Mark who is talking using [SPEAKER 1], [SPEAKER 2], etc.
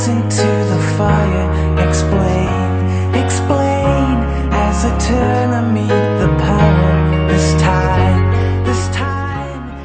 [SPEAKER 1] hands into the fire. Explain, explain As I turn on me